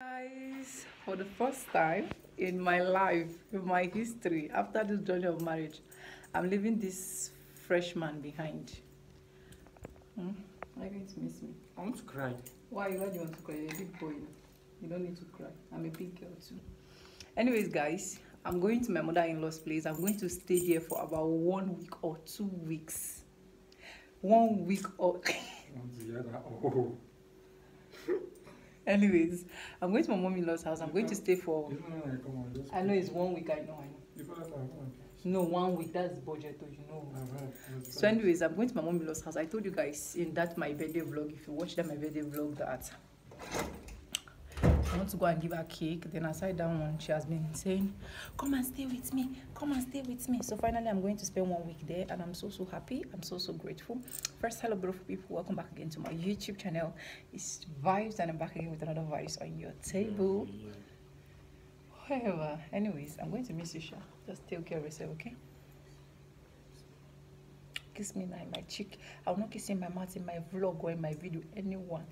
guys for the first time in my life in my history after this journey of marriage i'm leaving this freshman behind. Hmm? are you going to miss me? I want to cry. why? Why do you want to cry? You're a big boy. You don't need to cry. I'm a big girl too. Anyways guys i'm going to my mother-in-law's place. I'm going to stay there for about one week or two weeks. One week or I want to hear that. Oh. Anyways i'm going to my mom-in-law's house i'm going to stay for You know, like, come on, just i know it's one week i know i know Before that, come on. No, one week. That's budget, you know. So, anyways, I'm going to my mom-in-law's house. I told you guys in that my birthday vlog. If you watch that my birthday vlog, that want to go and give her cake. Then aside that one, she has been saying, "Come and stay with me. Come and stay with me." So finally, I'm going to spend one week there, and I'm so so happy. I'm so so grateful. First, hello, beautiful people. Welcome back again to my YouTube channel. It's Vibes, and I'm back again with another Vibes on your table. Whatever. Anyways, I'm going to miss you, Sha. Just take care of yourself, okay? Kiss me now in my cheek. I will not kiss in my mouth in my vlog or in my video. Anyone.